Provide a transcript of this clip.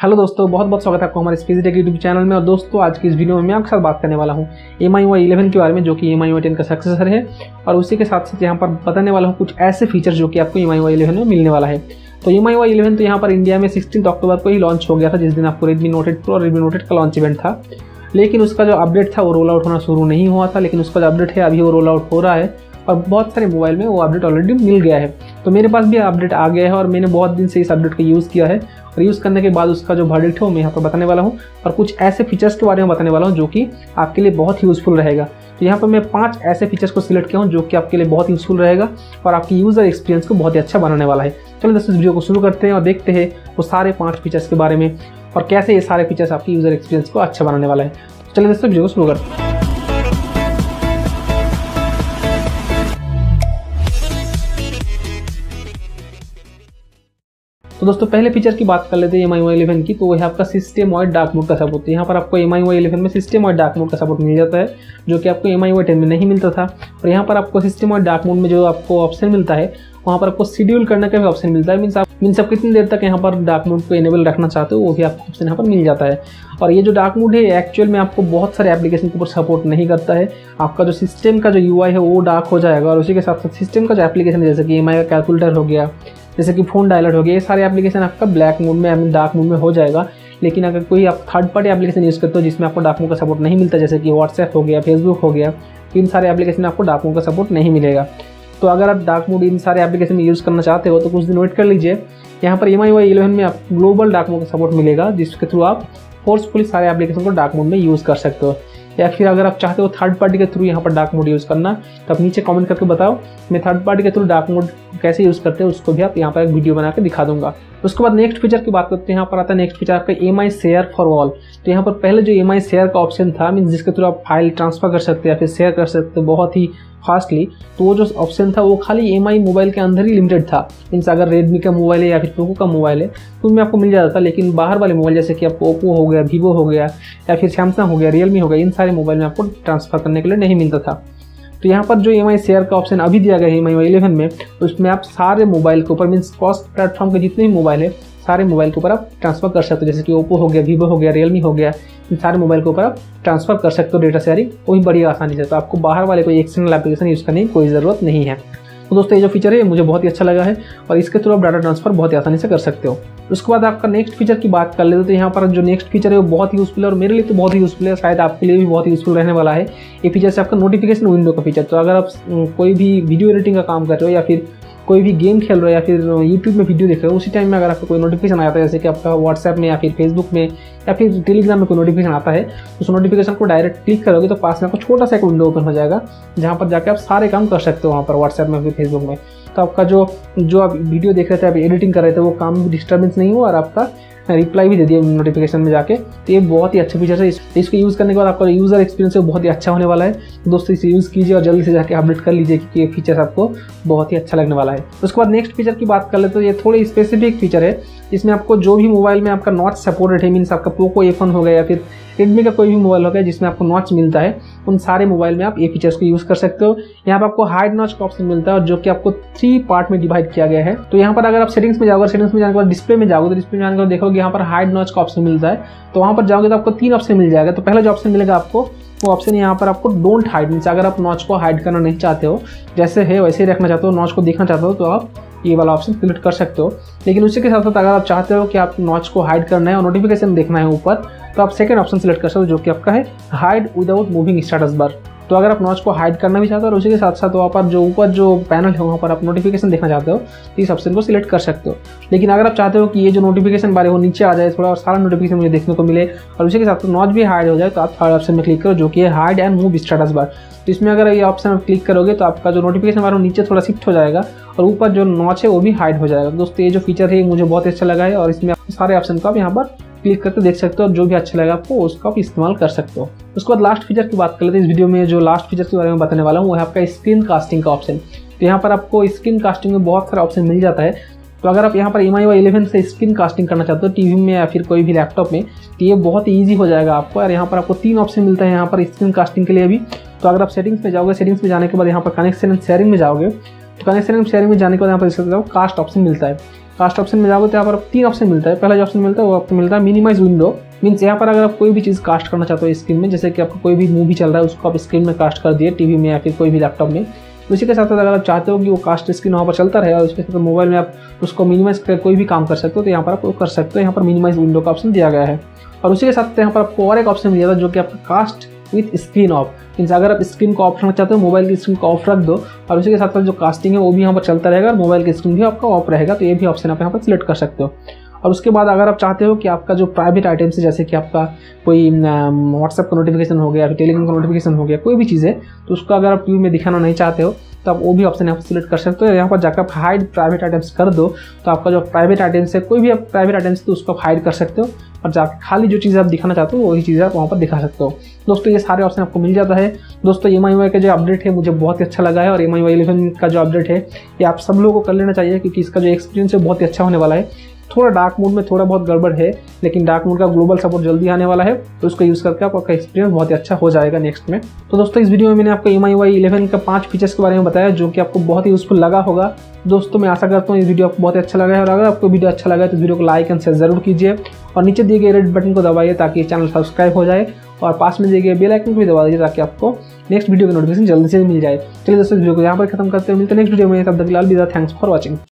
Hello दोस्तों, बहुत बहुत स्वागत है आपको हमारे स्पेसिटेक यूट्यूब चैनल में। और दोस्तों, आज की इस वीडियो में मैं आपके साथ बात करने वाला हूँ एम आई वाई इलेवन के बारे में, जो कि एम आई वाई टेन का सक्सेसर है। और उसी के साथ साथ यहाँ पर बताने वाला हूँ कुछ ऐसे फीचर्स जो कि आपको एम आई वाई इलेवन में मिलने वाला है। तो एम आई वाई इलेवन तो यहाँ पर इंडिया में सिक्सटीन अक्टूबर को ही लॉन्च हो गया था, जिस दिन आपको रेडमी नोट एट प्रो और रेडमी नोट एट का लॉन्च इवेंट था। लेकिन उसका जो अपडेट था, वो रोल आउट होना शुरू नहीं हुआ था, लेकिन उसका जो अपडेट है, अभी वो रोल आउट हो रहा है। और बहुत सारे मोबाइल में वो अपडेट ऑलरेडी मिल गया है। तो मेरे पास भी अपडेट आ गया है और मैंने बहुत दिन से इस अपडेट का यूज़ किया है। और यूज़ करने के बाद उसका जो वर्डिक्ट है, वो मैं यहाँ पर बताने वाला हूँ। और कुछ ऐसे फीचर्स के बारे में बताने वाला हूँ जो कि आपके लिए बहुत यूज़फुल रहेगा। तो यहाँ पर मैं पाँच ऐसे फीचर्स को सिलेक्ट किया हूँ जो कि आपके लिए बहुत यूज़फुल रहेगा और आपकी यूज़र एक्सपीरियंस को बहुत ही अच्छा बनाने वाला है। चलो दोस्तों, इस वीडियो को शुरू करते हैं और देखते हैं वो सारे पाँच फीचर्स के बारे में और कैसे ये सारे फीचर्स आपकी यूज़र एक्सपीरियंस को अच्छा बनाने वाला है। चलिए दोस्तों वीडियो को शुरू करते हैं। तो दोस्तों, पहले फीचर की बात कर लेते हैं एम आई वाई इलेवन की तो वो है आपका सिस्टम वाइड डार्क मोड का सपोर्ट यहाँ पर आपको एम आई वाई इलेवन में सिस्टम वाइड डार्क मोड का सपोर्ट मिल जाता है, जो कि आपको एम आई वाई टेन में नहीं मिलता था। और यहाँ पर आपको सिस्टम वाइड डार्क मोड में जो आपको ऑप्शन मिलता है, वहाँ पर आपको शेड्यूल करने का भी ऑप्शन मिलता है। मीन्स आप मीन्स आप कितनी देर तक यहाँ पर डार्क मोड को इनेबल रखना चाहते हो वो भी आपको ऑप्शन यहाँ पर मिल जाता है। और ये जो डार्क मोड है एक्चुअल में आपको बहुत सारे एप्लीकेशन के ऊपर सपोर्ट नहीं करता है। आपका जो सिस्टम का जो UI है, वो डार्क हो जाएगा। और उसी के साथ साथ सिस्टम का जो एप्लीकेशन जैसे कि एम का कैलकुलेटर हो गया जैसे कि फ़ोन डायलर हो गया, ये सारे एप्लीकेशन आपका ब्लैक मोड में आई डार्क मोड में हो जाएगा। लेकिन अगर कोई आप थर्ड पार्टी एप्लीकेशन यूज़ करते हो, जिसमें आपको डार्क मोड का सपोर्ट नहीं मिलता, जैसे कि व्हाट्सएप हो गया फेसबुक हो गया इन सारे एप्लीकेशन में आपको डार्क मोड का सपोर्ट नहीं मिलेगा। तो अगर आप डार्क मोड इन सारे एप्लीकेशन यूज़ करना चाहते हो तो कुछ दिन वेट कर लीजिए। यहाँ पर एम आई वाई इलेवन में आप ग्लोबल डार्क मोड का सपोर्ट मिलेगा, जिसके थ्रू आप फोर्सफुली सारे एप्लीकेशन को डार्क मोड में यूज़ कर सकते हो। या फिर अगर आप चाहते हो थर्ड पार्टी के थ्रू यहाँ पर डार्क मोड यूज़ करना तो आप नीचे कमेंट करके बताओ, मैं थर्ड पार्टी के थ्रू डार्क मोड कैसे यूज़ करते हैं, उसको भी आप यहाँ पर एक वीडियो बना के दिखा दूँगा। उसके बाद नेक्स्ट फीचर की बात करते हैं, यहाँ पर आता है नेक्स्ट फीचर आपका M I share for all तो यहाँ पर पहले जो एम आई शेयर का ऑप्शन था मीन जिसके थ्रू आप फ़ाइल ट्रांसफ़र कर सकते हैं या फिर शेयर कर सकते हैं, बहुत ही फास्टली तो वो जो ऑप्शन था, वो खाली एम आई मोबाइल के अंदर ही लिमिटेड था। मीन्स अगर रेडमी का मोबाइल है या फिर पोको का मोबाइल है तो उनमें आपको मिल जाता था, लेकिन बाहर वाले मोबाइल जैसे कि आपको ओप्पो हो गया वीवो हो गया, या फिर सैमसंग हो गया रियलमी हो गया, इन सारे मोबाइल में आपको ट्रांसफ़र करने के लिए नहीं मिलता था। तो यहाँ पर जो एम आई शेयर का ऑप्शन अभी दिया गया है एम आई इलेवन में उसमें आप सारे मोबाइल के ऊपर मीन्स कॉस्ट प्लेटफॉर्म के जितने भी मोबाइल है, सारे मोबाइल के ऊपर आप ट्रांसफ़र कर सकते हो। जैसे कि ओप्पो हो गया वीवो हो गया रियलमी हो गया सारे मोबाइल के ऊपर आप ट्रांसफ़र कर सकते हो डेटा शेयरिंग वही बड़ी आसानी से। तो आपको बाहर वाले कोई एक्सटर्नल एप्लीकेशन यूज़ करने की कोई ज़रूरत नहीं है। तो दोस्तों, ये जो फीचर है मुझे बहुत ही अच्छा लगा है और इसके थ्रू आप डाटा ट्रांसफ़र बहुत ही आसानी से कर सकते हो। उसके बाद आपका नेक्स्ट फीचर की बात कर लेते तो यहाँ पर जो नेक्स्ट फीचर है, वो बहुत यूज़फुल है और मेरे लिए तो बहुत ही यूज़फुल है, शायद आपके लिए भी बहुत यूज़फुल रहने वाला है। ये फीचर से आपका नोटिफिकेशन विंडो का फीचर तो अगर आप कोई भी वीडियो एडिटिंग का काम कर रहे हो या फिर कोई भी गेम खेल रहे हो या फिर यूट्यूब में वीडियो देख रहे हो, उसी टाइम में अगर आपको कोई नोटिफिकेशन आता है जैसे कि आपका व्हाट्सएप में या फिर फेसबुक में या फिर टेलीग्राम में कोई नोटिफिकेशन आता है तो उस नोटिफिकेशन को डायरेक्ट क्लिक करोगे तो पास में आपको छोटा सा एक विंडो ओपन हो जाएगा, जहाँ पर जाकर आप सारे काम कर सकते हो वहाँ पर व्हाट्सएप में फिर फेसबुक में। तो आपका जो जो आप वीडियो देख रहे थे, आप एडिटिंग कर रहे थे, वो काम में डिस्टर्बेंस नहीं हुआ और आपका रिप्लाई भी दे दिया नोटिफिकेशन में जाके। तो ये बहुत ही अच्छा फीचर है। इसको यूज़ करने के बाद आपका यूज़र एक्सपीरियंस बहुत ही अच्छा होने वाला है। दोस्तों, इसे यूज़ कीजिए और जल्दी से जाके अपडेट कर लीजिए कि ये फीचर आपको बहुत ही अच्छा लगने वाला है। उसके बाद नेक्स्ट फीचर की बात कर ले तो ये थोड़ी स्पेसिफिक फीचर है इसमें आपको जो भी मोबाइल में आपका नॉट सपोर्टेड है मीन्स आपका पोको ए हो गया या फिर रेडमी का कोई भी मोबाइल हो गया जिसमें आपको नॉच मिलता है, उन सारे मोबाइल में आप ये फीचर्स को यूज़ कर सकते हो। यहाँ पर आपको हाइड नॉच का ऑप्शन मिलता है और जो कि आपको थ्री पार्ट में डिवाइड किया गया है। तो यहाँ पर अगर आप सेटिंग्स में जाओगे सेटिंग्स में जाने के बाद डिस्प्ले में जाओगे तो डिस्प्ले में जाने के बाद देखोगे यहाँ पर हाइड नॉच का ऑप्शन मिलता है तो वहाँ पर जाओगे तो आपको तीन ऑप्शन मिल जाएगा। तो पहला जो ऑप्शन मिलेगा आपको, वो ऑप्शन यहाँ पर आपको डोंट हाइड मीन्स अगर आप नॉच को हाइड करना नहीं चाहते हो, जैसे है वैसे ही रखना चाहते हो नॉच को देखना चाहते हो तो आप ये वाला ऑप्शन सिलेक्ट कर सकते हो। लेकिन उसी के साथ साथ अगर आप चाहते हो कि आप नॉच को हाइड करना है और नोटिफिकेशन देखना है ऊपर तो आप सेकेंड ऑप्शन सिलेक्ट कर सकते हो, जो कि आपका है hide without moving status bar तो अगर आप नॉच को हाइड करना भी चाहते हो और उसी के साथ साथ वहाँ पर जो ऊपर जो पैनल है वहाँ पर आप नोटिफिकेशन देखना चाहते हो तो इस ऑप्शन को सिलेक्ट कर सकते हो। लेकिन अगर आप चाहते हो कि ये जो नोटिफिकेशन बारे वो नीचे आ जाए, थोड़ा और सारा नोटिफिकेशन मुझे देखने को मिले और उसी के साथ नॉच भी हाइड हो जाए तो आप थर्ड ऑप्शन में क्लिक करो, जो कि hide and move status bar तो इसमें अगर ये ऑप्शन आप क्लिक करोगे तो आपका जो नोटिफिकेशन बार वो नीचे थोड़ा शिफ्ट हो जाएगा और ऊपर जो नॉच है वो भी हाइड हो जाएगा। दोस्तों, ये जो फीचर है मुझे बहुत अच्छा लगा है और इसमें सारे ऑप्शन को आप यहाँ पर क्लिक करके देख सकते हो और जो भी अच्छा लगा आपको, उसका आप इस्तेमाल कर सकते हो। उसके बाद लास्ट फीचर की बात कर लेते हैं इस वीडियो में। जो लास्ट फीचर के बारे में बताने वाला हूँ, वो है आपका स्क्रीन कास्टिंग का ऑप्शन तो यहाँ पर आपको स्क्रीन कास्टिंग में बहुत सारा ऑप्शन मिल जाता है। तो अगर आप यहाँ पर एम आई वाई इलेवन से स्क्रीन कास्टिंग करना चाहते हो टीवी में या फिर कोई भी लैपटॉप में तो ये बहुत ईजी हो जाएगा आपको। और यहाँ पर आपको तीन ऑप्शन मिलता है यहाँ पर स्क्रीन कास्टिंग के लिए भी। तो अगर आप सेटिंग्स में जाओगे सेटिंग्स में जाने के बाद यहाँ पर कनेक्शन एंड शेयरिंग में जाओगे तो कनेक्शन एंड शेयरिंग में जाने के बाद यहाँ पर कास्ट ऑप्शन मिलता है। कास्ट ऑप्शन में जाओगे तो यहाँ पर तीन ऑप्शन मिलता है। पहला जो ऑप्शन मिलता है, वो आपको मिलता है मिनिमाइज विंडो मीन्स यहाँ पर अगर आप कोई भी चीज़ कास्ट करना चाहते हो स्क्रीन में, जैसे कि आपको कोई भी मूवी चल रहा है, उसको आप स्क्रीन में कास्ट कर दिए टीवी में या फिर कोई भी लैपटॉप में। उसी के साथ साथ अगर आप चाहते हो कि वो कास्ट स्क्रीन वहाँ पर चलता रहे और उसके साथ मोबाइल में आप उसको मिनिमाइज कर कोई भी काम कर सकते हो तो यहाँ पर आप कर सकते हो। यहाँ पर मिनिमाइज विंडो का ऑप्शन दिया गया है। और उसी के साथ यहाँ पर आपको और एक ऑप्शन जाता है जो कि आपका cast with screen off means अगर आप स्क्रीन को ऑफ़ रखना चाहते हो मोबाइल की स्क्रीन को ऑफ़ रख दो, और उसी के साथ साथ जो कास्टिंग है, वो भी यहाँ पर चलता रहेगा, और मोबाइल की स्क्रीन भी आपका ऑफ़ रहेगा तो ये भी ऑप्शन आप यहाँ पर सिलेक्ट कर सकते हो। और उसके बाद अगर आप चाहते हो कि आपका जो प्राइवेट आइटम्स है, जैसे कि आपका कोई व्हाट्सएप का नोटिफिकेशन हो गया टेलीग्राम का नोटिफिकेशन हो गया, कोई भी चीज़ है तो उसको अगर आप टीवी में दिखाना नहीं चाहते हो तो आप वो भी ऑप्शन यहाँ पर सिलेक्ट कर सकते हो। यहाँ पर जाकर आप हाइड प्राइवेट आइटम्स कर दो तो आपका जो प्राइवेट आइटम्स है, कोई भी आप प्राइवेट आइटम्स तो उसको आप हाइड कर सकते हो। और जाकर खाली जो चीज़ आप दिखाना चाहते हो, वही चीज़ आप वहाँ पर दिखा सकते हो। दोस्तों, ये सारे ऑप्शन आपको मिल जाता है। दोस्तों एम आई का जो अपडेट है, मुझे बहुत ही अच्छा लगा है, और एम आई का जो अपडेट है, ये आप सब लोगों को कर लेना चाहिए, क्योंकि इसका जो एक्सपीरियंस है, बहुत ही अच्छा होने वाला है। थोड़ा डार्क मोड में थोड़ा बहुत गड़बड़ है, लेकिन डार्क मोड का ग्लोबल सपोर्ट जल्दी आने वाला है तो उसको यूज़ करके आपका एक्सपीरियंस बहुत ही अच्छा हो जाएगा नेक्स्ट में। तो दोस्तों, इस वीडियो में मैंने आपको एम आई वाई इलेवन का पाँच फीचर्स के बारे में बताया, जो कि आपको बहुत ही यूजफुल लगा होगा। दोस्तों, मैं आशा करता हूँ इस वीडियो आपको बहुत अच्छा लगा है, और अगर आपको वीडियो अच्छा लगा है तो वीडियो को लाइक एंड शेयर ज़रूर कीजिए, और नीचे दिए गए रेड बटन को दबाइए, ताकि चैनल सब्सक्राइब हो जाए, और पास में दिए गए बेल आइकन को भी दबा दीजिए, ताकि आपको नेक्स्ट वीडियो की नोटिफिकेशन जल्दी से मिल जाए। चलिए दोस्तों वीडियो को यहाँ पर खत्म करते हैं, मिलते हैं नेक्स्ट वीडियो में, तब तक लाल विदा थैंक्स फॉर वॉचिंग